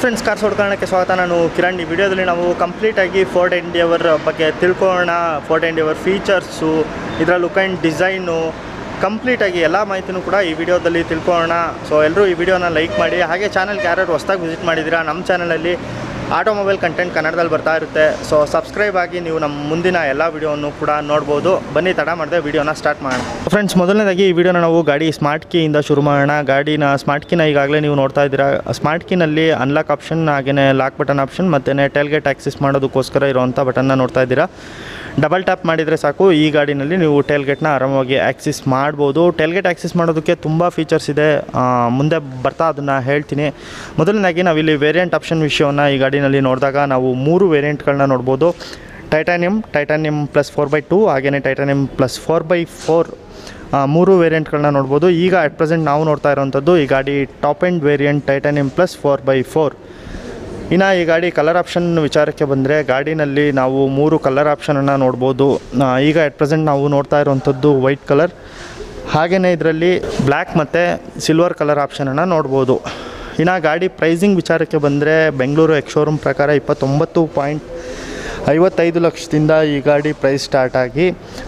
Friends cars ಹೊಡ್ಕೊಳ್ಳೋಕ್ಕೆ ಸ್ವಾಗತ. ನಾನು ಕಿರಣ್. ಈ ವಿಡಿಯೋದಲ್ಲಿ ನಾವು ಕಂಪ್ಲೀಟಾಗಿ ಫೋರ್ಡ್ ಎಂಡಿಯವರ್ ಬಗ್ಗೆ ತಿಳ್ಕೊಳ್ಳೋಣ. ಫೋರ್ಡ್ ಎಂಡಿಯವರ್ ಫೀಚರ್ಸು ಇದರ ಲುಕ್ ಆ್ಯಂಡ್ ಡಿಸೈನು ಕಂಪ್ಲೀಟಾಗಿ ಎಲ್ಲ ಮಾಹಿತಿನೂ ಕೂಡ ಈ ವಿಡಿಯೋದಲ್ಲಿ ತಿಳ್ಕೊಳ್ಳೋಣ. ಸೊ ಎಲ್ಲರೂ ಈ ವಿಡಿಯೋನ ಲೈಕ್ ಮಾಡಿ. ಹಾಗೆ ಚಾನಲ್ಗೆ ಯಾರ್ಯಾರು ಹೊಸ್ದಾಗಿ ವಿಸಿಟ್ ಮಾಡಿದ್ದೀರಾ ನಮ್ಮ ಚಾನಲಲ್ಲಿ ಆಟೋಮೊಬೈಲ್ ಕಂಟೆಂಟ್ ಕನ್ನಡದಲ್ಲಿ ಬರ್ತಾ ಇರುತ್ತೆ. ಸೊ ಸಬ್ಸ್ಕ್ರೈಬ್ ಆಗಿ ನೀವು ನಮ್ಮ ಮುಂದಿನ ಎಲ್ಲ ವಿಡಿಯೋವನ್ನು ಕೂಡ ನೋಡ್ಬೋದು. ಬನ್ನಿ, ತಡ ಮಾಡಿದೆ ವಿಡಿಯೋನ ಸ್ಟಾರ್ಟ್ ಮಾಡೋಣ. ಫ್ರೆಂಡ್ಸ್ ಮೊದಲನೇದಾಗಿ ಈ ವಿಡಿಯೋನ ನಾವು ಗಾಡಿ ಸ್ಮಾರ್ಟ್ ಕೀಯಿಂದ ಶುರು ಮಾಡೋಣ. ಗಾಡಿನ ಸ್ಮಾರ್ಟ್ ಕೀನ ಈಗಾಗಲೇ ನೀವು ನೋಡ್ತಾ ಇದ್ದೀರಾ. ಸ್ಮಾರ್ಟ್ ಕೀನಲ್ಲಿ ಅನ್ಲಾಕ್ ಆಪ್ಷನ್ ಹಾಗೆಯೇ ಲಾಕ್ ಬಟನ್ ಆಪ್ಷನ್ ಮತ್ತು ಟೆಲ್ಗೆಟ್ ಆಕ್ಸೆಸ್ ಮಾಡೋದಕ್ಕೋಸ್ಕರ ಇರುವಂಥ ಬಟನ್ನ ನೋಡ್ತಾ ಇದ್ದೀರಾ. ಡಬಲ್ ಟ್ಯಾಪ್ ಮಾಡಿದರೆ ಸಾಕು. ಈ ಗಾಡಿನಲ್ಲಿ ನೀವು ಟೇಲ್ಗೇಟ್ನ ಆರಾಮವಾಗಿ ಆ್ಯಕ್ಸಿಸ್ ಮಾಡ್ಬೋದು. ಟೇಲ್ಗೇಟ್ ಆ್ಯಕ್ಸಿಸ್ ಮಾಡೋದಕ್ಕೆ ತುಂಬ ಫೀಚರ್ಸ್ ಇದೆ. ಮುಂದೆ ಬರ್ತಾ ಅದನ್ನು ಹೇಳ್ತೀನಿ. ಮೊದಲನೇದಾಗಿ ನಾವಿಲ್ಲಿ ವೇರಿಯಂಟ್ ಆಪ್ಷನ್ ವಿಷಯವನ್ನು ಈ ಗಾಡಿನಲ್ಲಿ ನೋಡಿದಾಗ ನಾವು ಮೂರು ವೇರಿಯಂಟ್ಗಳನ್ನ ನೋಡ್ಬೋದು. Titanium titanium plus four by two ಹಾಗೆಯೇ titanium plus four by four ಮೂರು ವೇರಿಯಂಟ್ಗಳನ್ನ ನೋಡ್ಬೋದು. ಈಗ ಅಟ್ ಪ್ರೆಸೆಂಟ್ ನಾವು ನೋಡ್ತಾ ಇರೋವಂಥದ್ದು ಈ ಗಾಡಿ top end variant titanium plus four by four ಇನ್ನು ಈ ಗಾಡಿ ಕಲರ್ ಆಪ್ಷನ್ ವಿಚಾರಕ್ಕೆ ಬಂದರೆ ಗಾಡಿನಲ್ಲಿ ನಾವು ಮೂರು ಕಲರ್ ಆಪ್ಷನನ್ನು ನೋಡ್ಬೋದು. ಈಗ ಎಟ್ ಪ್ರೆಸೆಂಟ್ ನಾವು ನೋಡ್ತಾ ಇರುವಂಥದ್ದು ವೈಟ್ ಕಲರ್ ಹಾಗೆಯೇ ಇದರಲ್ಲಿ ಬ್ಲ್ಯಾಕ್ ಮತ್ತು ಸಿಲ್ವರ್ ಕಲರ್ ಆಪ್ಷನನ್ನು ನೋಡ್ಬೋದು. ಇನ್ನು ಗಾಡಿ ಪ್ರೈಸಿಂಗ್ ವಿಚಾರಕ್ಕೆ ಬಂದರೆ ಬೆಂಗಳೂರು ಎಕ್ಸ್ ಶೋರೂಮ್ ಪ್ರಕಾರ ಇಪ್ಪತ್ತೊಂಬತ್ತು ಪಾಯಿಂಟ್ ಐವತ್ತೈದು ಲಕ್ಷದಿಂದ ಈ ಗಾಡಿ ಪ್ರೈಸ್ ಸ್ಟಾರ್ಟ್ ಆಗಿ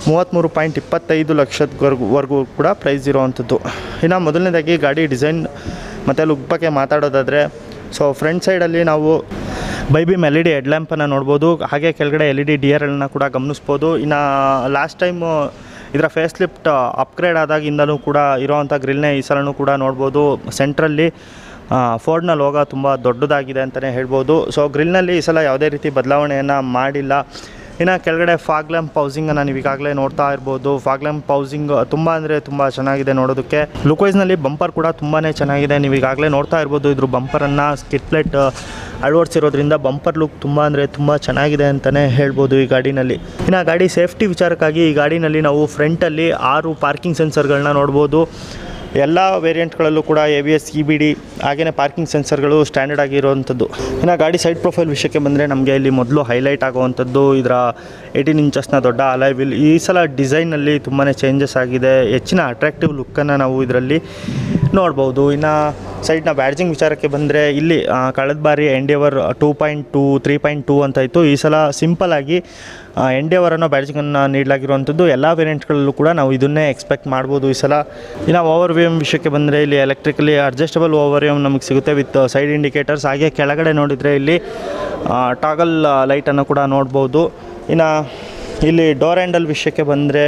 ಮೂವತ್ತ್ಮೂರು ಪಾಯಿಂಟ್ ಇಪ್ಪತ್ತೈದು ಲಕ್ಷದವರೆಗೂ ವರೆಗೂ ಕೂಡ ಪ್ರೈಸ್ ಇರೋವಂಥದ್ದು. ಇನ್ನು ಮೊದಲನೇದಾಗಿ ಗಾಡಿ ಡಿಸೈನ್ ಮತ್ತು ಲುಕ್ ಬಗ್ಗೆ ಮಾತಾಡೋದಾದರೆ ಸೊ ಫ್ರಂಟ್ ಸೈಡಲ್ಲಿ ನಾವು bi beam L E D ಹೆಡ್ಲ್ಯಾಂಪನ್ನು ನೋಡ್ಬೋದು, ಹಾಗೆ ಕೆಳಗಡೆ L E D D R ಕೂಡ ಗಮನಿಸ್ಬೋದು. ಇನ್ನು ಲಾಸ್ಟ್ ಟೈಮು ಇದರ ಫೇಸ್ ಲಿಫ್ಟ್ ಅಪ್ಗ್ರೇಡ್ ಆದಾಗಿಂದಲೂ ಕೂಡ ಇರೋವಂಥ ಗ್ರಿಲ್ನೇ ಈ ಸಲನೂ ಕೂಡ ನೋಡ್ಬೋದು. ಸೆಂಟ್ರಲ್ಲಿ ಫೋರ್ಡ್ನ ಲೋಗ ತುಂಬ ದೊಡ್ಡದಾಗಿದೆ ಅಂತಲೇ ಹೇಳ್ಬೋದು. ಸೊ ಗ್ರಿಲ್ನಲ್ಲಿ ಈ ಸಲ ಯಾವುದೇ ರೀತಿ ಬದಲಾವಣೆಯನ್ನು ಮಾಡಿಲ್ಲ. ಇನ್ನು ಕೆಳಗಡೆ ಫಾಗ್ ಲ್ಯಾಂಪ್ ಪೌಸಿಂಗನ್ನು ನೀವು ಈಗಾಗಲೇ ನೋಡ್ತಾ ಇರ್ಬೋದು. ಫಾಗ್ ಲ್ಯಾಂಪ್ ಪೌಸಿಂಗ್ ತುಂಬ ಅಂದರೆ ತುಂಬ ಚೆನ್ನಾಗಿದೆ ನೋಡೋದಕ್ಕೆ. ಲುಕ್ವೈಸ್ನಲ್ಲಿ ಬಂಪರ್ ಕೂಡ ತುಂಬಾ ಚೆನ್ನಾಗಿದೆ. ನೀವು ಈಗಾಗಲೇ ನೋಡ್ತಾ ಇರ್ಬೋದು ಇದ್ರ ಬಂಪರನ್ನು ಸ್ಕಿಟ್ ಪ್ಲೇಟ್ ಅಳವಡಿಸಿರೋದ್ರಿಂದ ಬಂಪರ್ ಲುಕ್ ತುಂಬ ಅಂದರೆ ತುಂಬ ಚೆನ್ನಾಗಿದೆ ಅಂತಲೇ ಹೇಳ್ಬೋದು ಈ ಗಾಡಿನಲ್ಲಿ. ಇನ್ನು ಗಾಡಿ ಸೇಫ್ಟಿ ವಿಚಾರಕ್ಕಾಗಿ ಈ ಗಾಡಿನಲ್ಲಿ ನಾವು ಫ್ರಂಟಲ್ಲಿ ಆರು ಪಾರ್ಕಿಂಗ್ ಸೆನ್ಸರ್ಗಳನ್ನ ನೋಡ್ಬೋದು. ಎಲ್ಲ ವೇರಿಯಂಟ್ಗಳಲ್ಲೂ ಕೂಡ A B S E B D ಹಾಗೆಯೇ ಪಾರ್ಕಿಂಗ್ ಸೆನ್ಸರ್ಗಳು ಸ್ಟ್ಯಾಂಡರ್ಡ್ ಆಗಿರುವಂಥದ್ದು. ಇನ್ನು ಗಾಡಿ ಸೈಡ್ ಪ್ರೊಫೈಲ್ ವಿಷಯಕ್ಕೆ ಬಂದರೆ ನಮಗೆ ಇಲ್ಲಿ ಮೊದಲು ಹೈಲೈಟ್ ಆಗುವಂಥದ್ದು ಇದರ ಏಯ್ಟೀನ್ ಇಂಚಸ್ನ ದೊಡ್ಡ ಅಲೈ ವಿಲ್ ಈ ಸಲ ಡಿಸೈನಲ್ಲಿ ತುಂಬಾ ಚೇಂಜಸ್ ಆಗಿದೆ. ಹೆಚ್ಚಿನ ಅಟ್ರಾಕ್ಟಿವ್ ಲುಕ್ಕನ್ನು ನಾವು ಇದರಲ್ಲಿ ನೋಡ್ಬೋದು. ಇನ್ನು ಸೈಡ್ನ ಬ್ಯಾಡ್ಜಿಂಗ್ ವಿಚಾರಕ್ಕೆ ಬಂದರೆ ಇಲ್ಲಿ ಕಳೆದ ಬಾರಿ Endeavour two point two three point two ಅಂತ ಇತ್ತು. ಈ ಸಲ ಸಿಂಪಲ್ಲಾಗಿ ಎಂಡಿಯವರ್ ಅನ್ನೋ ಬ್ಯಾಡ್ಜಿಂಗನ್ನು ನೀಡಲಾಗಿರುವಂಥದ್ದು ಎಲ್ಲ ವೇರಿಯಂಟ್ಗಳಲ್ಲೂ ಕೂಡ ನಾವು ಇದನ್ನೇ ಎಕ್ಸ್ಪೆಕ್ಟ್ ಮಾಡ್ಬೋದು ಈ ಸಲ. ಇನ್ನು ಓವರ್ ವ್ಯೂಮ್ ವಿಷಯಕ್ಕೆ ಬಂದರೆ ಇಲ್ಲಿ ಎಲೆಕ್ಟ್ರಿಕಲಿ ಅಡ್ಜಸ್ಟಬಲ್ ಓವರ್ ವ್ಯೂಮ್ ನಮಗೆ ಸಿಗುತ್ತೆ ವಿತ್ ಸೈಡ್ ಇಂಡಿಕೇಟರ್ಸ್ ಹಾಗೆ ಕೆಳಗಡೆ ನೋಡಿದರೆ ಇಲ್ಲಿ ಟಾಗಲ್ ಲೈಟನ್ನು ಕೂಡ ನೋಡ್ಬೋದು. ಇನ್ನು ಇಲ್ಲಿ ಡೋರ್ ಹ್ಯಾಂಡಲ್ ವಿಷಯಕ್ಕೆ ಬಂದರೆ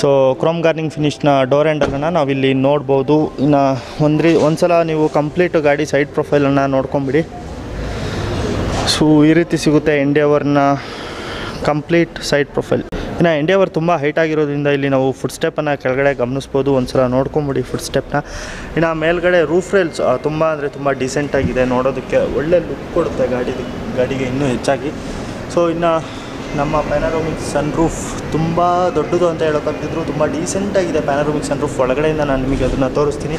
ಸೊ ಕ್ರೋಮ್ ಗಾರ್ನಿಂಗ್ ಫಿನಿಶ್ನ ಡೋರ್ ಹ್ಯಾಂಡಲನ್ನು ನಾವಿಲ್ಲಿ ನೋಡ್ಬೋದು. ಇನ್ನು ಒಂದು ರೀ ಒಂದು ಸಲ ನೀವು ಕಂಪ್ಲೀಟ್ ಗಾಡಿ ಸೈಡ್ ಪ್ರೊಫೈಲನ್ನು ನೋಡ್ಕೊಂಬಿಡಿ. ಸೊ ಈ ರೀತಿ ಸಿಗುತ್ತೆ ಎಂಡಿಯವರ್ನ ಕಂಪ್ಲೀಟ್ ಸೈಡ್ ಪ್ರೊಫೈಲ್. ಇನ್ನು ಎಂಡೇವರ್ ತುಂಬ ಹೈಟ್ ಆಗಿರೋದ್ರಿಂದ ಇಲ್ಲಿ ನಾವು ಫುಡ್ ಸ್ಟೆಪ್ಪನ್ನು ಕೆಳಗಡೆ ಗಮನಿಸ್ಬೋದು ಒಂದು ಸಲ ನೋಡ್ಕೊಂಬಿಡಿ ಫುಡ್ ಸ್ಟೆಪ್ನ ಇನ್ನು ಮೇಲ್ಗಡೆ ರೂಫ್ ರೇಲ್ಸ್ ತುಂಬ ಅಂದರೆ ತುಂಬ ಡೀಸೆಂಟಾಗಿದೆ ನೋಡೋದಕ್ಕೆ ಒಳ್ಳೆ ಲುಕ್ ಕೊಡುತ್ತೆ ಗಾಡಿ ಗಾಡಿಗೆ ಇನ್ನೂ ಹೆಚ್ಚಾಗಿ. ಸೊ ಇನ್ನು ನಮ್ಮ ಪ್ಯಾನರೋಮಿಕ್ ಸನ್ ರೂಫ್ ತುಂಬ ದೊಡ್ಡದು ಅಂತ ಹೇಳೋಕ್ಕಾಗ್ತಿದ್ರು ತುಂಬ ಡೀಸೆಂಟಾಗಿದೆ ಪ್ಯಾನರೋಮಿಕ್ ಸನ್ ರೂಫ್ ಒಳಗಡೆಯಿಂದ ನಾನು ನಿಮಗೆ ಅದನ್ನು ತೋರಿಸ್ತೀನಿ.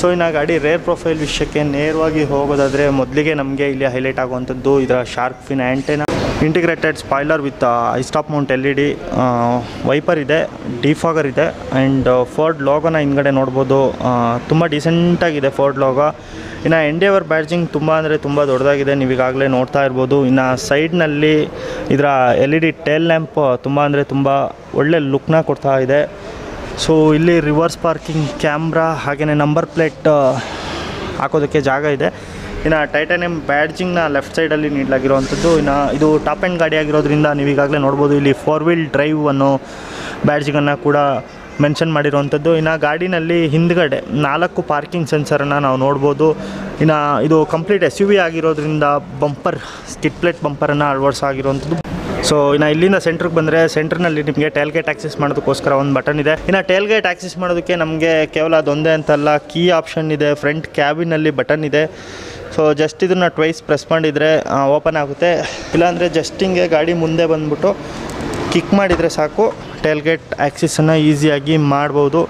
ಸೊ ಇನ್ನು ಗಾಡಿ ರೇರ್ ಪ್ರೊಫೈಲ್ ವಿಷಯಕ್ಕೆ ನೇರವಾಗಿ ಹೋಗೋದಾದರೆ ಮೊದಲಿಗೆ ನಮಗೆ ಇಲ್ಲಿ ಹೈಲೈಟ್ ಆಗುವಂಥದ್ದು ಇದರ shark fin antenna integrated spoiler with high stop mount L E D wiper ಇದೆ ಡಿಫಾಗರ್ ಇದೆ ಆ್ಯಂಡ್ ಫೋರ್ಡ್ ಲೋಗೋನ ಹಿಂದ್ಗಡೆ ನೋಡ್ಬೋದು. ತುಂಬ ಡಿಸೆಂಟಾಗಿದೆ ಫೋರ್ಡ್ ಲೋಗೋ ಇನ್ನು ಎಂಡೇವರ್ ಬ್ಯಾಡ್ಜಿಂಗ್ ತುಂಬ ಅಂದರೆ ತುಂಬ ದೊಡ್ಡದಾಗಿದೆ. ನೀವು ಈಗಾಗಲೇ ನೋಡ್ತಾ ಇರ್ಬೋದು. ಇನ್ನು ಸೈಡ್ನಲ್ಲಿ ಇದರ L E D tail lamp ತುಂಬ ಅಂದರೆ ತುಂಬ ಒಳ್ಳೆ ಲುಕ್ನ ಕೊಡ್ತಾ ಇದೆ. ಸೊ ಇಲ್ಲಿ ರಿವರ್ಸ್ ಪಾರ್ಕಿಂಗ್ ಕ್ಯಾಮ್ರಾ ಹಾಗೆಯೇ ನಂಬರ್ ಪ್ಲೇಟ್ ಹಾಕೋದಕ್ಕೆ ಜಾಗ ಇದೆ. ಇನ್ನು ಟೈಟಾನಿಯಂ ಬ್ಯಾಡ್ಜಿಂಗ್ನ ಲೆಫ್ಟ್ ಸೈಡಲ್ಲಿ ನೀಡಲಾಗಿರುವಂಥದ್ದು. ಇನ್ನು ಇದು ಟಾಪ್ ಆ್ಯಂಡ್ ಗಾಡಿ ಆಗಿರೋದ್ರಿಂದ ನೀವು ಈಗಾಗಲೇ ನೋಡ್ಬೋದು ಇಲ್ಲಿ ಫೋರ್ ವೀಲ್ ಡ್ರೈವ್ ಅನ್ನೋ ಬ್ಯಾಡ್ಜಿಗನ್ನು ಕೂಡ ಮೆನ್ಷನ್ ಮಾಡಿರುವಂಥದ್ದು. ಇನ್ನು ಗಾಡಿನಲ್ಲಿ ಹಿಂದ್ಗಡೆ ನಾಲ್ಕು ಪಾರ್ಕಿಂಗ್ ಸೆನ್ಸರನ್ನು ನಾವು ನೋಡ್ಬೋದು. ಇನ್ನು ಇದು ಕಂಪ್ಲೀಟ್ ಎಸ್ ಯು ವಿ ಆಗಿರೋದ್ರಿಂದ ಬಂಪರ್ ಸ್ಕಿಟ್ ಪ್ಲೇಟ್ ಬಂಪರನ್ನು ಅಳವಡಿಸಾಗಿರುವಂಥದ್ದು. ಸೊ ಇನ್ನು ಇಲ್ಲಿಂದ ಸೆಂಟ್ರಿಗೆ ಬಂದರೆ ಸೆಂಟ್ರ್ನಲ್ಲಿ ನಿಮಗೆ ಟೇಲ್ಗೇಟ್ ಆಕ್ಸೆಸ್ ಮಾಡೋದಕ್ಕೋಸ್ಕರ ಒಂದು ಬಟನ್ ಇದೆ. ಇನ್ನು ಟೇಲ್ಗೇಟ್ ಆಕ್ಸೆಸ್ ಮಾಡೋದಕ್ಕೆ ನಮಗೆ ಕೇವಲ ಅದೊಂದೇ ಅಂತಲ್ಲ ಕೀ ಆಪ್ಷನ್ ಇದೆ ಫ್ರಂಟ್ ಕ್ಯಾಬಿನಲ್ಲಿ ಬಟನ್ ಇದೆ. ಸೊ ಜಸ್ಟ್ ಇದನ್ನು ಟ್ವೈಸ್ ಪ್ರೆಸ್ ಮಾಡಿದರೆ ಓಪನ್ ಆಗುತ್ತೆ. ಇಲ್ಲಾಂದರೆ ಜಸ್ಟ್ ಹಿಂಗೆ ಗಾಡಿ ಮುಂದೆ ಬಂದ್ಬಿಟ್ಟು ಕಿಕ್ ಮಾಡಿದರೆ ಸಾಕು. ಟೇಲ್ಗೇಟ್ ಆ್ಯಕ್ಸಿಸನ್ನು ಈಸಿಯಾಗಿ ಮಾಡ್ಬೋದು.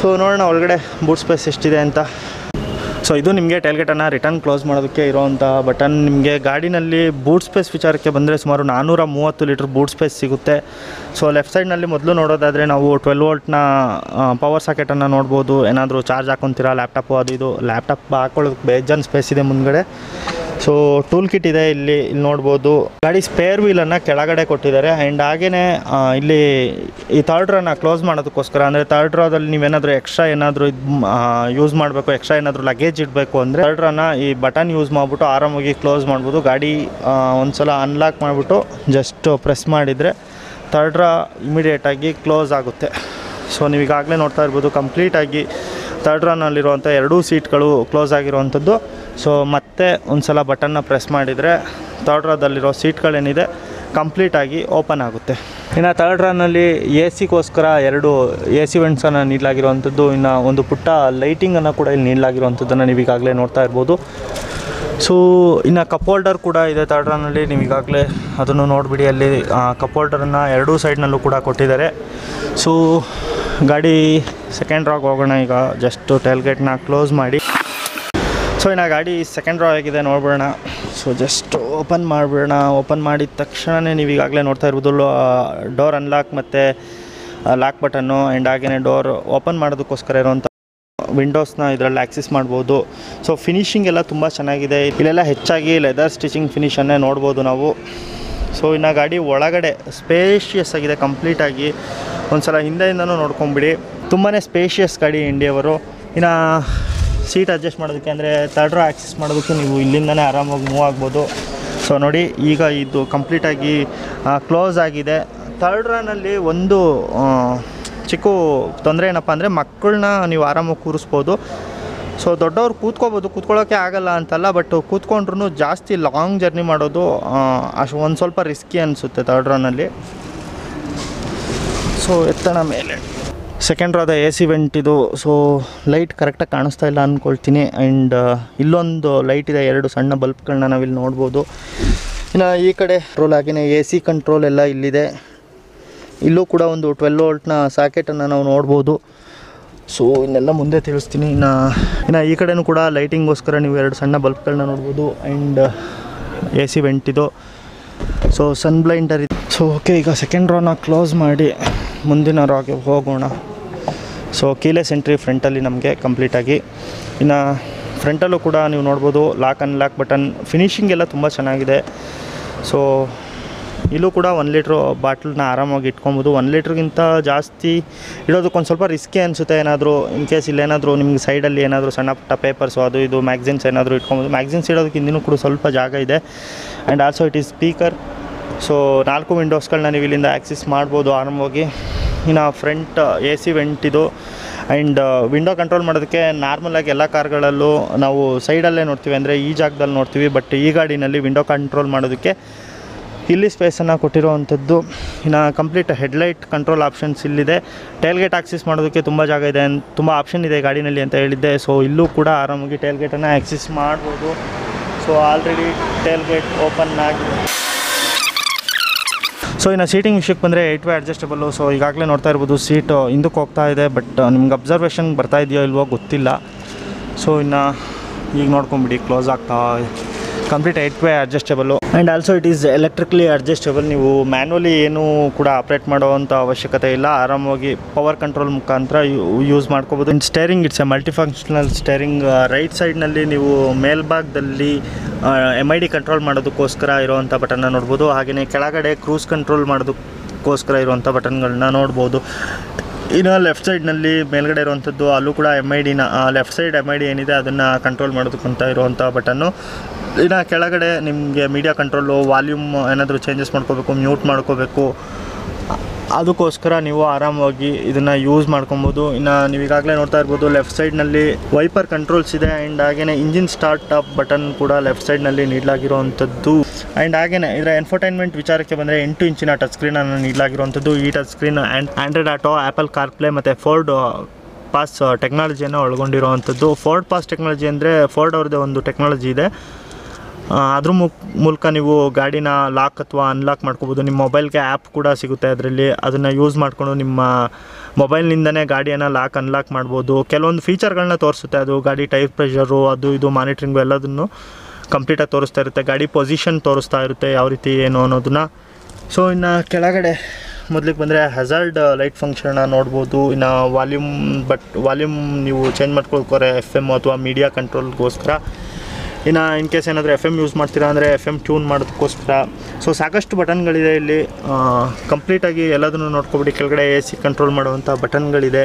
ಸೊ ನೋಡೋಣ ಒಳಗಡೆ ಬೂಟ್ ಸ್ಪೇಸ್ ಎಷ್ಟಿದೆ ಅಂತ. ಸೊ ಇದು ನಿಮಗೆ ಟೈಲ್ಗೇಟನ್ನು ರಿಟರ್ನ್ ಕ್ಲೋಸ್ ಮಾಡೋದಕ್ಕೆ ಇರೋವಂಥ ಬಟನ್ ನಿಮಗೆ ಗಾಡಿನಲ್ಲಿ ಬೂಟ್ ಸ್ಪೇಸ್ ವಿಚಾರಕ್ಕೆ ಬಂದರೆ ಸುಮಾರು ನಾನ್ನೂರ ಮೂವತ್ತು ಲೀಟ್ರ್ ಬೂಟ್ ಸ್ಪೇಸ್ ಸಿಗುತ್ತೆ ಸೊ ಲೆಫ್ಟ್ ಸೈಡ್ನಲ್ಲಿ ಮೊದಲು ನೋಡೋದಾದರೆ ನಾವು ಟ್ವೆಲ್ ವೋಲ್ಟ್ನ ಪವರ್ ಸಾಕೆಟನ್ನು ನೋಡ್ಬೋದು. ಏನಾದರೂ ಚಾರ್ಜ್ ಹಾಕೊತೀರಾ ಲ್ಯಾಪ್ಟಾಪು ಅದು ಇದು. ಲ್ಯಾಪ್ಟಾಪ್ ಹಾಕೊಳ್ಳೋದಕ್ಕೆ ಬೇಜಾನ್ ಸ್ಪೇಸ್ ಇದೆ ಮುಂದ್ಗಡೆ. ಸೊ ಟೂಲ್ ಕಿಟ್ ಇದೆ ಇಲ್ಲಿ ಇಲ್ಲಿ ನೋಡ್ಬೋದು. ಗಾಡಿ ಸ್ಪೇರ್ ವೀಲನ್ನು ಕೆಳಗಡೆ ಕೊಟ್ಟಿದ್ದಾರೆ. ಆ್ಯಂಡ್ ಹಾಗೆಯೇ ಇಲ್ಲಿ ಈ ಥರ್ಡ್ ರನ್ನ ಕ್ಲೋಸ್ ಮಾಡೋದಕ್ಕೋಸ್ಕರ, ಅಂದರೆ ಥರ್ಡ್ ರಾದಲ್ಲಿ ನೀವೇನಾದರೂ ಎಕ್ಸ್ಟ್ರಾ ಏನಾದರೂ ಇದು ಯೂಸ್ ಮಾಡಬೇಕು ಎಕ್ಸ್ಟ್ರಾ ಏನಾದರೂ ಲಗೇಜ್ ಇಡಬೇಕು ಅಂದರೆ ಥರ್ಡ್ ರನ್ನ ಈ ಬಟನ್ ಯೂಸ್ ಮಾಡಿಬಿಟ್ಟು ಆರಾಮಾಗಿ ಕ್ಲೋಸ್ ಮಾಡ್ಬೋದು. ಗಾಡಿ ಒಂದ್ಸಲ ಅನ್ಲಾಕ್ ಮಾಡಿಬಿಟ್ಟು ಜಸ್ಟ್ ಪ್ರೆಸ್ ಮಾಡಿದರೆ ಥರ್ಡ್ ರಾ ಇಮಿಡಿಯೇಟಾಗಿ ಕ್ಲೋಸ್ ಆಗುತ್ತೆ. ಸೊ ನೀವು ಈಗಾಗಲೇ ನೋಡ್ತಾ ಇರ್ಬೋದು ಕಂಪ್ಲೀಟಾಗಿ ಥರ್ಡ್ ರನ್ನಲ್ಲಿರುವಂಥ ಎರಡೂ ಸೀಟ್ಗಳು ಕ್ಲೋಸ್ ಆಗಿರುವಂಥದ್ದು. ಸೊ ಮತ್ತೆ ಒಂದು ಸಲ ಬಟನ್ನ ಪ್ರೆಸ್ ಮಾಡಿದರೆ ಥರ್ಡ್ ರಾದಲ್ಲಿರೋ ಸೀಟ್ಗಳೇನಿದೆ ಕಂಪ್ಲೀಟಾಗಿ ಓಪನ್ ಆಗುತ್ತೆ. ಇನ್ನು ಥರ್ಡ್ ರನ್ನಲ್ಲಿ ಎ ಸಿಗೋಸ್ಕರ ಎರಡು ಎ ಸಿ ವೆಂಟ್ಸನ್ನು ನೀಡಲಾಗಿರುವಂಥದ್ದು. ಇನ್ನು ಒಂದು ಪುಟ್ಟ ಲೈಟಿಂಗನ್ನು ಕೂಡ ಇಲ್ಲಿ ನೀಡಲಾಗಿರುವಂಥದ್ದನ್ನು ನೀವು ಈಗಾಗಲೇ ನೋಡ್ತಾ ಇರ್ಬೋದು. ಸೊ ಇನ್ನು ಕಪ್ ಹೋಲ್ಡರ್ ಕೂಡ ಇದೆ ಥರ್ಡ್ ನೀವು ಈಗಾಗಲೇ ಅದನ್ನು ನೋಡಿಬಿಡಿ, ಅಲ್ಲಿ ಕಪ್ ಹೋಲ್ಡರನ್ನು ಎರಡೂ ಸೈಡ್ನಲ್ಲೂ ಕೂಡ ಕೊಟ್ಟಿದ್ದಾರೆ. ಸೊ ಗಾಡಿ ಸೆಕೆಂಡ್ ರಾಗ್ ಹೋಗೋಣ ಈಗ ಜಸ್ಟ್ ಟೈಲ್ಗೇಟ್ನ ಕ್ಲೋಸ್ ಮಾಡಿ. ಸೊ ಇನ್ನು ಗಾಡಿ ಸೆಕೆಂಡ್ ರಾ ಆಗಿದೆ, ನೋಡ್ಬಿಡೋಣ. ಸೊ ಜಸ್ಟ್ ಓಪನ್ ಮಾಡಿಬಿಡೋಣ. ಓಪನ್ ಮಾಡಿದ ತಕ್ಷಣವೇ ನೀವು ಈಗಾಗಲೇ ನೋಡ್ತಾ ಇರ್ಬೋದು ಡೋರ್ ಅನ್ಲಾಕ್ ಮತ್ತು ಲಾಕ್ ಬಟನ್ನು ಆ್ಯಂಡ್ ಹಾಗೆಯೇ ಡೋರ್ ಓಪನ್ ಮಾಡೋದಕ್ಕೋಸ್ಕರ ಇರುವಂಥ ವಿಂಡೋಸ್ನ ಇದರಲ್ಲಿ ಆಕ್ಸೆಸ್ ಮಾಡ್ಬೋದು. ಸೊ ಫಿನಿಶಿಂಗ್ ಎಲ್ಲ ತುಂಬ ಚೆನ್ನಾಗಿದೆ. ಇಲ್ಲೆಲ್ಲ ಹೆಚ್ಚಾಗಿ ಲೆದರ್ ಸ್ಟಿಚಿಂಗ್ ಫಿನಿಷನ್ನೇ ನೋಡ್ಬೋದು ನಾವು. ಸೊ ಇನ್ನು ಗಾಡಿ ಒಳಗಡೆ ಸ್ಪೇಷಿಯಸ್ ಆಗಿದೆ ಕಂಪ್ಲೀಟಾಗಿ ಒಂದ್ಸಲ ಹಿಂದೆಯಿಂದನೂ ನೋಡ್ಕೊಂಬಿಡಿ. ತುಂಬಾ ಸ್ಪೇಷಿಯಸ್ ಗಾಡಿ ಇಂಡಿಯವರು. ಇನ್ನು ಸೀಟ್ ಅಡ್ಜಸ್ಟ್ ಮಾಡೋದಕ್ಕೆ ಅಂದರೆ ರೋ ಆಕ್ಸೆಸ್ ಮಾಡೋದಕ್ಕೆ ನೀವು ಇಲ್ಲಿಂದನೇ ಆರಾಮಾಗಿ ಮೂವ್ ಆಗ್ಬೋದು. ಸೊ ನೋಡಿ, ಈಗ ಇದು ಕಂಪ್ಲೀಟಾಗಿ ಕ್ಲೋಸ್ ಆಗಿದೆ. ತರ್ಡ್ ರಾನಲ್ಲಿ ಒಂದು ಚಿಕ್ಕ ತೊಂದರೆ ಏನಪ್ಪ ಅಂದರೆ ಮಕ್ಕಳನ್ನ ನೀವು ಆರಾಮಾಗಿ ಕೂರಿಸ್ಬೋದು. ಸೊ ದೊಡ್ಡವ್ರು ಕೂತ್ಕೋಬೋದು ಕೂತ್ಕೊಳ್ಳೋಕ್ಕೆ ಆಗಲ್ಲ ಅಂತಲ್ಲ ಬಟ್ ಕೂತ್ಕೊಂಡ್ರೂ ಜಾಸ್ತಿ ಲಾಂಗ್ ಜರ್ನಿ ಮಾಡೋದು ಅಷ್ಟು ಒಂದು ಸ್ವಲ್ಪ ರಿಸ್ಕಿ ಅನಿಸುತ್ತೆ ತರ್ಡ್ ರನ್ನಲ್ಲಿ ಸೊ ಎತ್ತಣ ಮೇಲೆ. ಸೆಕೆಂಡ್ ರಾದ ಎ ಸಿ ವೆಂಟ್ ಇದು. ಸೊ ಲೈಟ್ ಕರೆಕ್ಟಾಗಿ ಕಾಣಿಸ್ತಾ ಇಲ್ಲ ಅಂದ್ಕೊಳ್ತೀನಿ ಆ್ಯಂಡ್ ಇಲ್ಲೊಂದು ಲೈಟ್ ಇದೆ, ಎರಡು ಸಣ್ಣ ಬಲ್ಬ್ಗಳನ್ನ ನಾವಿಲ್ಲಿ ನೋಡ್ಬೋದು. ಇನ್ನು ಈ ಕಡೆ ರೋಲ್ ಆಗಿನೇ ಎ ಸಿ ಕಂಟ್ರೋಲ್ ಎಲ್ಲ ಇಲ್ಲಿದೆ. ಇಲ್ಲೂ ಕೂಡ ಒಂದು ಟ್ವೆಲ್ ವೋಲ್ಟ್ನ ಸಾಕೆಟನ್ನು ನಾವು ನೋಡ್ಬೋದು. ಸೊ ಇನ್ನೆಲ್ಲ ಮುಂದೆ ತಿಳಿಸ್ತೀನಿ. ಇನ್ನು ಇನ್ನು ಈ ಕಡೆಯೂ ಕೂಡ ಲೈಟಿಂಗೋಸ್ಕರ ನೀವು ಎರಡು ಸಣ್ಣ ಬಲ್ಬ್ಗಳನ್ನ ನೋಡ್ಬೋದು ಆ್ಯಂಡ್ ಎ ಸಿ ವೆಂಟಿದು ಸೊ ಸನ್ ಬ್ಲೈಂಡರ್ ಇದೆ. ಸೊ ಓಕೆ ಈಗ ಸೆಕೆಂಡ್ ರೋನ ಕ್ಲೋಸ್ ಮಾಡಿ ಮುಂದಿನ ರಾಗೆ ಹೋಗೋಣ. ಸೊ ಕೀಲೆಸ್ ಎಂಟ್ರಿ ಫ್ರಂಟಲ್ಲಿ ನಮಗೆ ಕಂಪ್ಲೀಟಾಗಿ ಇನ್ನು ಫ್ರಂಟಲ್ಲೂ ಕೂಡ ನೀವು ನೋಡ್ಬೋದು ಲಾಕ್ ಅನ್ಲಾಕ್ ಬಟನ್ ಫಿನಿಷಿಂಗ್ ಎಲ್ಲ ತುಂಬ ಚೆನ್ನಾಗಿದೆ. ಸೊ ಇಲ್ಲೂ ಕೂಡ ಒಂದು ಲೀಟ್ರು ಬಾಟ್ಲನ್ನ ಆರಾಮಾಗಿ ಇಟ್ಕೊಬೋದು. ಒಂದು ಲೀಟ್ರಿಗಿಂತ ಜಾಸ್ತಿ ಇಡೋದಕ್ಕೊಂದು ಸ್ವಲ್ಪ ರಿಸ್ಕಿ ಅನಿಸುತ್ತೆ. ಏನಾದರೂ ಇನ್ ಕೇಸ್ ಇಲ್ಲೇನಾದರೂ ನಿಮ್ಗೆ ಸೈಡಲ್ಲಿ ಏನಾದರೂ ಸಣ್ಣ ಪುಟ್ಟ ಪೇಪರ್ಸು ಅದು ಇದು ಮ್ಯಾಗ್ಝಿನ್ಸ್ ಏನಾದರೂ ಇಟ್ಕೊಬೋದು. ಮ್ಯಾಗ್ಝಿನ್ಸ್ ಇಡೋದಕ್ಕೆ ಇನ್ನೂ ಕೂಡ ಸ್ವಲ್ಪ ಜಾಗ ಇದೆ. And also it is speaker so ನಾಲ್ಕು ವಿಂಡೋಸ್ಗಳನ್ನ ನೀವು ಇಲ್ಲಿಂದ ಆ್ಯಕ್ಸಿಸ್ ಮಾಡ್ಬೋದು ಆರಾಮವಾಗಿ ಇನ್ನು front A C vent and window control ಮಾಡೋದಕ್ಕೆ ನಾರ್ಮಲಾಗಿ ಎಲ್ಲ ಕಾರ್ಗಳಲ್ಲೂ ನಾವು ಸೈಡಲ್ಲೇ ನೋಡ್ತೀವಿ. ಅಂದರೆ ಈ ಜಾಗದಲ್ಲಿ ನೋಡ್ತೀವಿ. ಬಟ್ ಈ ಗಾಡಿನಲ್ಲಿ ವಿಂಡೋ ಕಂಟ್ರೋಲ್ ಮಾಡೋದಕ್ಕೆ ಇಲ್ಲಿ ಸ್ಪೇಸನ್ನು ಕೊಟ್ಟಿರುವಂಥದ್ದು. ಇನ್ನು ಕಂಪ್ಲೀಟ್ ಹೆಡ್ಲೈಟ್ ಕಂಟ್ರೋಲ್ ಆಪ್ಷನ್ಸ್ ಇಲ್ಲಿದೆ. ಟೈಲ್ಗೇಟ್ ಆಕ್ಸಿಸ್ ಮಾಡೋದಕ್ಕೆ ತುಂಬ ಜಾಗ ಇದೆ. ತುಂಬ ಆಪ್ಷನ್ ಇದೆ ಗಾಡಿನಲ್ಲಿ ಅಂತ ಹೇಳಿದ್ದೆ. ಸೊ ಇಲ್ಲೂ ಕೂಡ ಆರಾಮಾಗಿ ಟೈಲ್ಗೇಟನ್ನು ಆಕ್ಸಿಸ್ ಮಾಡ್ಬೋದು. ಸೊ ಆಲ್ರೆಡಿ ಟೈಲ್ಗೇಟ್ ಓಪನ್ ಆಗಿದೆ. ಸೊ ಇನ್ನು ಸೀಟಿಂಗ್ ವಿಷಯಕ್ಕೆ ಬಂದರೆ ಏಟ್ ವೇ ಅಡ್ಜಸ್ಟಬಲ್ಲು ಸೊ ಈಗಾಗಲೇ ನೋಡ್ತಾ ಇರ್ಬೋದು ಸೀಟು ಹಿಂದಕ್ಕೆ ಹೋಗ್ತಾ ಇದೆ. ಬಟ್ ನಿಮ್ಗೆ ಅಬ್ಸರ್ವೇಷನ್ ಬರ್ತಾ ಇದೆಯೋ ಇಲ್ವೋ ಗೊತ್ತಿಲ್ಲ. ಸೊ ಇನ್ನು ಈಗ ನೋಡ್ಕೊಂಬಿಡಿ ಕ್ಲೋಸ್ ಆಗ್ತಾ complete eight way adjustable and also it is electrically adjustable ನೀವು ಮ್ಯಾನ್ಯಲಿ ಏನೂ ಕೂಡ ಆಪ್ರೇಟ್ ಮಾಡೋವಂಥ ಅವಶ್ಯಕತೆ ಇಲ್ಲ. ಆರಾಮಾಗಿ ಪವರ್ ಕಂಟ್ರೋಲ್ ಮುಖಾಂತರ ಯೂಸ್ ಮಾಡ್ಕೋಬೋದು. And steering it's a multifunctional steering right ಸೈಡ್ನಲ್ಲಿ ನೀವು ಮೇಲ್ಭಾಗದಲ್ಲಿ ಎಂ ಐ ಡಿ ಕಂಟ್ರೋಲ್ ಮಾಡೋದಕ್ಕೋಸ್ಕರ ಇರುವಂಥ ಬಟನ್ನ ನೋಡ್ಬೋದು. ಹಾಗೆಯೇ ಕೆಳಗಡೆ ಕ್ರೂಸ್ ಕಂಟ್ರೋಲ್ ಮಾಡೋದಕ್ಕೋಸ್ಕರ ಇರುವಂಥ ಬಟನ್ಗಳನ್ನ ನೋಡ್ಬೋದು. ಇನ್ನು ಲೆಫ್ಟ್ ಸೈಡ್ನಲ್ಲಿ ಮೇಲ್ಗಡೆ ಇರುವಂಥದ್ದು, ಅಲ್ಲೂ ಕೂಡ M I ಡಿನ left side M I D ಏನಿದೆ, ಅದನ್ನು ಕಂಟ್ರೋಲ್ ಮಾಡೋದಕ್ಕಂತ ಇರುವಂಥ ಬಟನ್ನು ಇನ್ನು ಕೆಳಗಡೆ ನಿಮಗೆ ಮೀಡಿಯಾ ಕಂಟ್ರೋಲು ವಾಲ್ಯೂಮ್ ಏನಾದರೂ ಚೇಂಜಸ್ ಮಾಡ್ಕೋಬೇಕು ಮ್ಯೂಟ್ ಮಾಡ್ಕೋಬೇಕು, ಅದಕ್ಕೋಸ್ಕರ ನೀವು ಆರಾಮವಾಗಿ ಇದನ್ನು ಯೂಸ್ ಮಾಡ್ಕೊಬೋದು. ಇನ್ನು ನೀವು ಈಗಾಗಲೇ ನೋಡ್ತಾ ಇರ್ಬೋದು ಲೆಫ್ಟ್ ಸೈಡ್ನಲ್ಲಿ ವೈಪರ್ ಕಂಟ್ರೋಲ್ಸ್ ಇದೆ ಆ್ಯಂಡ್ ಹಾಗೆಯೇ ಇಂಜಿನ್ ಸ್ಟಾರ್ಟ್ ಅಪ್ ಬಟನ್ ಕೂಡ ಲೆಫ್ಟ್ ಸೈಡ್ನಲ್ಲಿ ನೀಡಲಾಗಿರುವಂಥದ್ದು. ಆ್ಯಂಡ್ ಹಾಗೆಯೇ ಇದರ ಎನ್ಫರ್ಟೈನ್ಮೆಂಟ್ ವಿಚಾರಕ್ಕೆ ಬಂದರೆ ಎಂಟು ಇಂಚಿನ ಟಚ್ ಸ್ಕ್ರೀನನ್ನು ನೀಡಲಾಗಿರುವಂಥದ್ದು. ಈ touch screen and Android Auto Apple CarPlay ಮತ್ತು ಫೋರ್ಡ್ ಪಾಸ್ ಟೆಕ್ನಾಲಜಿಯನ್ನು ಒಳಗೊಂಡಿರುವಂಥದ್ದು. ಫೋರ್ಡ್ ಪಾಸ್ ಟೆಕ್ನಾಲಜಿ ಅಂದರೆ ಫೋರ್ಡ್ ಅವ್ರದ್ದೇ ಒಂದು ಟೆಕ್ನಾಲಜಿ ಇದೆ. ಅದ್ರ ಮೂಲಕ ನೀವು ಗಾಡಿನ ಲಾಕ್ ಅಥವಾ ಅನ್ಲಾಕ್ ಮಾಡ್ಕೋಬೋದು. ನಿಮ್ಮ ಮೊಬೈಲ್ಗೆ ಆ್ಯಪ್ ಕೂಡ ಸಿಗುತ್ತೆ ಅದರಲ್ಲಿ. ಅದನ್ನು ಯೂಸ್ ಮಾಡಿಕೊಂಡು ನಿಮ್ಮ ಮೊಬೈಲ್ನಿಂದನೇ ಗಾಡಿಯನ್ನು ಲಾಕ್ ಅನ್ಲಾಕ್ ಮಾಡ್ಬೋದು. ಕೆಲವೊಂದು ಫೀಚರ್ಗಳನ್ನ ತೋರಿಸುತ್ತೆ. ಅದು ಗಾಡಿ ಟೈರ್ ಪ್ರೆಷರು ಅದು ಇದು ಮಾನಿಟ್ರಿಂಗು ಎಲ್ಲದನ್ನು ಕಂಪ್ಲೀಟಾಗಿ ತೋರಿಸ್ತಾ ಇರುತ್ತೆ. ಗಾಡಿ ಪೊಸಿಷನ್ ತೋರಿಸ್ತಾ ಇರುತ್ತೆ ಯಾವ ರೀತಿ, ಏನು ಅನ್ನೋದನ್ನ. ಸೊ ಇನ್ನು ಕೆಳಗಡೆ ಮೊದಲಿಗೆ ಬಂದರೆ ಹಜಾರ್ಡ್ ಲೈಟ್ ಫಂಕ್ಷನ್ನ ನೋಡ್ಬೋದು. ಇನ್ನು ವಾಲ್ಯೂಮ್ ಬಟ್ ವಾಲ್ಯೂಮ್ ನೀವು ಚೇಂಜ್ ಮಾಡ್ಕೊಳ್ಕೋರೆ ಎಫ್ ಎಂ ಅಥವಾ ಮೀಡಿಯಾ ಕಂಟ್ರೋಲ್ಗೋಸ್ಕರ ಇನ್ನು ಇನ್ ಕೇಸ್ ಏನಾದರೂ ಎಫ್ ಎಂ ಯೂಸ್ ಮಾಡ್ತೀರಾ ಅಂದರೆ ಎಫ್ ಎಂ ಟ್ಯೂನ್ ಮಾಡೋದಕ್ಕೋಸ್ಕರ. ಸೊ ಸಾಕಷ್ಟು ಬಟನ್ಗಳಿದೆ ಇಲ್ಲಿ. ಕಂಪ್ಲೀಟಾಗಿ ಎಲ್ಲದನ್ನು ನೋಡ್ಕೊಬಿಡಿ. ಕೆಳಗಡೆ ಎ ಸಿ ಕಂಟ್ರೋಲ್ ಮಾಡುವಂಥ ಬಟನ್ಗಳಿದೆ.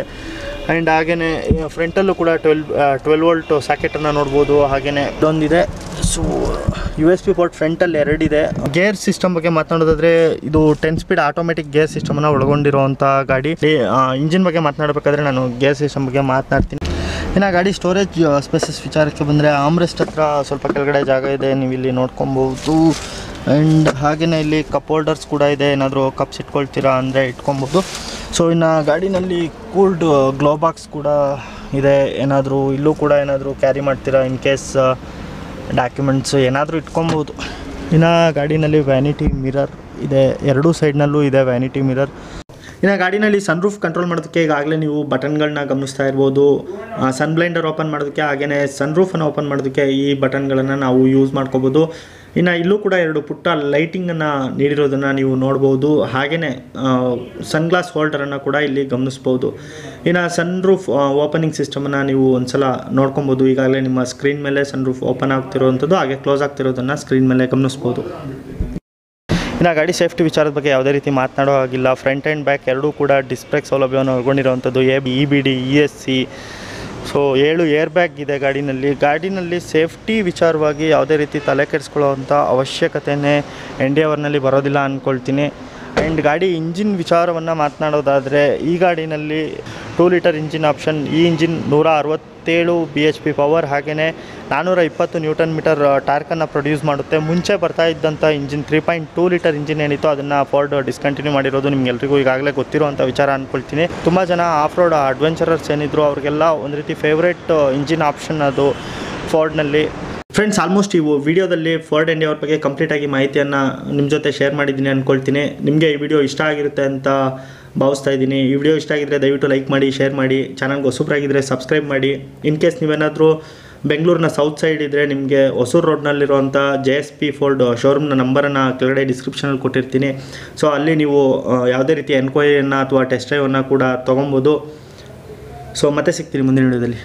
ಆ್ಯಂಡ್ ಹಾಗೆಯೇ ಫ್ರಂಟಲ್ಲೂ ಕೂಡ ಟ್ವೆಲ್ ಟ್ವೆಲ್ ವೋಲ್ಟ್ ಸಾಕೆಟನ್ನು ನೋಡ್ಬೋದು. ಹಾಗೆಯೇ ಇದೊಂದಿದೆ. So U S B port ಫ್ರಂಟಲ್ಲಿ ಎರಡಿದೆ. ಗೇರ್ ಸಿಸ್ಟಮ್ ಬಗ್ಗೆ ಮಾತನಾಡೋದಾದ್ರೆ ಇದು ಟೆನ್ ಸ್ಪೀಡ್ ಆಟೋಮೆಟಿಕ್ ಗೇರ್ ಸಿಸ್ಟಮನ್ನು ಒಳಗೊಂಡಿರುವಂಥ ಗಾಡಿ. ಇಂಜಿನ್ ಬಗ್ಗೆ ಮಾತನಾಡಬೇಕಾದ್ರೆ ನಾನು ಗೇರ್ ಸಿಸ್ಟಮ್ ಬಗ್ಗೆ ಮಾತನಾಡ್ತೀನಿ. ಇನ್ನು ಗಾಡಿ ಸ್ಟೋರೇಜ್ ಸ್ಪೇಸಸ್ ವಿಚಾರಕ್ಕೆ ಬಂದರೆ ಆಮ್ರೆಸ್ಟ್ ಹತ್ರ ಸ್ವಲ್ಪ ಕೆಳಗಡೆ ಜಾಗ ಇದೆ ನೀವು ಇಲ್ಲಿ ನೋಡ್ಕೊಬೋದು ಆ್ಯಂಡ್ ಹಾಗೆಯೇ ಇಲ್ಲಿ ಕಪ್ ಹೋಲ್ಡರ್ಸ್ ಕೂಡ ಇದೆ, ಏನಾದರೂ ಕಪ್ಸ್ ಇಟ್ಕೊಳ್ತೀರಾ ಅಂದರೆ ಇಟ್ಕೊಬೋದು ಸೊ ಇನ್ನು ಗಾಡಿನಲ್ಲಿ ಕೂಲ್ಡ್ ಗ್ಲೋ ಬಾಕ್ಸ್ ಕೂಡ ಇದೆ, ಏನಾದರೂ ಇಲ್ಲೂ ಕೂಡ ಏನಾದರೂ ಕ್ಯಾರಿ ಮಾಡ್ತೀರಾ ಇನ್ ಕೇಸ್ ಡಾಕ್ಯುಮೆಂಟ್ಸ್ ಏನಾದರೂ ಇಟ್ಕೊಬೋದು ಇನ್ನು ಗಾಡಿನಲ್ಲಿ ವ್ಯಾನಿಟಿ ಮಿರರ್ ಇದೆ, ಎರಡೂ ಸೈಡ್ನಲ್ಲೂ ಇದೆ ವ್ಯಾನಿಟಿ ಮಿರರ್ ಇನ್ನು ಗಾಡಿನಲ್ಲಿ ಸನ್ರೂಫ್ ಕಂಟ್ರೋಲ್ ಮಾಡೋದಕ್ಕೆ ಈಗಾಗಲೇ ನೀವು ಬಟನ್ಗಳನ್ನ ಗಮನಿಸ್ತಾ ಇರ್ಬೋದು. ಸನ್ ಬ್ಲೈಂಡರ್ ಓಪನ್ ಮಾಡೋದಕ್ಕೆ ಹಾಗೆಯೇ ಸನ್ರೂಫನ್ನು ಓಪನ್ ಮಾಡೋದಕ್ಕೆ ಈ ಬಟನ್ಗಳನ್ನು ನಾವು ಯೂಸ್ ಮಾಡ್ಕೋಬೋದು. ಇನ್ನು ಇಲ್ಲೂ ಕೂಡ ಎರಡು ಪುಟ್ಟ ಲೈಟಿಂಗನ್ನು ನೀಡಿರೋದನ್ನು ನೀವು ನೋಡ್ಬೋದು. ಹಾಗೆಯೇ ಸನ್ಗ್ಲಾಸ್ ಹೋಲ್ಡರನ್ನು ಕೂಡ ಇಲ್ಲಿ ಗಮನಿಸ್ಬೋದು. ಇನ್ನು ಸನ್ರೂಫ್ ಓಪನಿಂಗ್ ಸಿಸ್ಟಮನ್ನು ನೀವು ಒಂದ್ಸಲ ನೋಡ್ಕೊಬೋದು. ಈಗಾಗಲೇ ನಿಮ್ಮ ಸ್ಕ್ರೀನ್ ಮೇಲೆ ಸನ್ರೂಫ್ ಓಪನ್ ಆಗ್ತಿರೋವಂಥದ್ದು ಹಾಗೆ ಕ್ಲೋಸ್ ಆಗ್ತಿರೋದನ್ನು ಸ್ಕ್ರೀನ್ ಮೇಲೆ ಗಮನಿಸ್ಬೋದು. ಇನ್ನು ಗಾಡಿ ಸೇಫ್ಟಿ ವಿಚಾರದ ಬಗ್ಗೆ ಯಾವುದೇ ರೀತಿ ಮಾತನಾಡೋ ಆಗಿಲ್ಲ ಫ್ರಂಟ್ ಆ್ಯಂಡ್ ಬ್ಯಾಕ್ ಎರಡೂ ಕೂಡ ಡಿಸ್ಪ್ಲೇಕ್ ಸೌಲಭ್ಯವನ್ನು ಒಳಗೊಂಡಿರುವಂಥದ್ದು A E B D E S C so ಏಳು ಏರ್ ಬ್ಯಾಗ್ ಇದೆ ಗಾಡಿನಲ್ಲಿ. ಗಾಡಿನಲ್ಲಿ ಸೇಫ್ಟಿ ವಿಚಾರವಾಗಿ ಯಾವುದೇ ರೀತಿ ತಲೆ ಕೆಡಿಸ್ಕೊಳ್ಳೋವಂಥ ಅವಶ್ಯಕತೆಯೇ ಎನ್ಡಿಯವರ್ನಲ್ಲಿ ಬರೋದಿಲ್ಲ ಅಂದ್ಕೊಳ್ತೀನಿ. ಆ್ಯಂಡ್ ಗಾಡಿ ಇಂಜಿನ್ ವಿಚಾರವನ್ನು ಮಾತನಾಡೋದಾದರೆ, ಈ ಗಾಡಿನಲ್ಲಿ ಟೂ ಲೀಟರ್ ಇಂಜಿನ್ ಆಪ್ಷನ್ ಈ ಇಂಜಿನ್ ನೂರ ಅರವತ್ತೇಳು ಬಿ ಎಚ್ ಪಿ ಪವರ್ ಹಾಗೆಯೇ ನಾನ್ನೂರ ಇಪ್ಪತ್ತು ನ್ಯೂಟನ್ ಮೀಟರ್ ಟಾರ್ಕನ್ನು ಪ್ರೊಡ್ಯೂಸ್ ಮಾಡುತ್ತೆ. ಮುಂಚೆ ಬರ್ತಾ ಇದ್ದಂಥ engine three point two litre engine ಏನಿತ್ತು ಅದನ್ನು ಫೋರ್ಡ್ ಡಿಸ್ಕಂಟಿನ್ಯೂ ಮಾಡಿರೋದು ನಿಮ್ಗೆಲ್ರಿಗೂ ಈಗಾಗಲೇ ಗೊತ್ತಿರುವಂಥ ವಿಚಾರ ಅಂದ್ಕೊಳ್ತೀನಿ ತುಂಬ ಜನ ಆಫ್ ರೋಡ್ ಅಡ್ವೆಂಚರರ್ಸ್ ಏನಿದ್ರು ಅವ್ರಿಗೆಲ್ಲ ಒಂದು ರೀತಿ ಫೇವ್ರೇಟ್ ಇಂಜಿನ್ ಆಪ್ಷನ್ ಅದು ಫೋರ್ಡ್ನಲ್ಲಿ ಫ್ರೆಂಡ್ಸ್ ಆಲ್ಮೋಸ್ಟ್ ಇವು ವಿಡಿಯೋದಲ್ಲಿ ಫೋರ್ಡ್ ಆ್ಯಂಡ್ ಅವ್ರ ಬಗ್ಗೆ ಕಂಪ್ಲೀಟಾಗಿ ಮಾಹಿತಿಯನ್ನು ನಿಮ್ಮ ಜೊತೆ ಶೇರ್ ಮಾಡಿದ್ದೀನಿ ಅಂದ್ಕೊಳ್ತೀನಿ ನಿಮಗೆ ಈ ವಿಡಿಯೋ ಇಷ್ಟ ಆಗಿರುತ್ತೆ ಅಂತ ಭಾವಿಸ್ತಾ ಇದ್ದೀನಿ. ಈ ವಿಡಿಯೋ ಇಷ್ಟ ಆಗಿದ್ದರೆ ದಯವಿಟ್ಟು ಲೈಕ್ ಮಾಡಿ ಶೇರ್ ಮಾಡಿ ಚಾನಲ್ಗೆ ಹೊಸಬ್ರಾಗಿದ್ದರೆ ಸಬ್ಸ್ಕ್ರೈಬ್ ಮಾಡಿ. ಇನ್ ಕೇಸ್ ನೀವೇನಾದರೂ ಬೆಂಗಳೂರಿನ ಸೌತ್ ಸೈಡ್ ಇದ್ದರೆ ನಿಮಗೆ ಹೊಸೂರು ರೋಡ್ನಲ್ಲಿರುವಂಥ ಜೆ ಎಸ್ ಪಿ ಫೋರ್ಡ್ ಶೋರೂಮ್ನ ನಂಬರನ್ನು ಕೆಳಗಡೆ ಡಿಸ್ಕ್ರಿಪ್ಷನಲ್ಲಿ ಕೊಟ್ಟಿರ್ತೀನಿ. ಸೊ ಅಲ್ಲಿ ನೀವು ಯಾವುದೇ ರೀತಿಯ ಎನ್ಕ್ವೈರಿಯನ್ನು ಅಥವಾ ಟೆಸ್ಟ್ ಡ್ರೈವನ್ನು ಕೂಡ ತೊಗೊಬೋದು. ಸೊ ಮತ್ತೆ ಸಿಗ್ತೀನಿ ಮುಂದಿನ ವಿಡಿಯೋದಲ್ಲಿ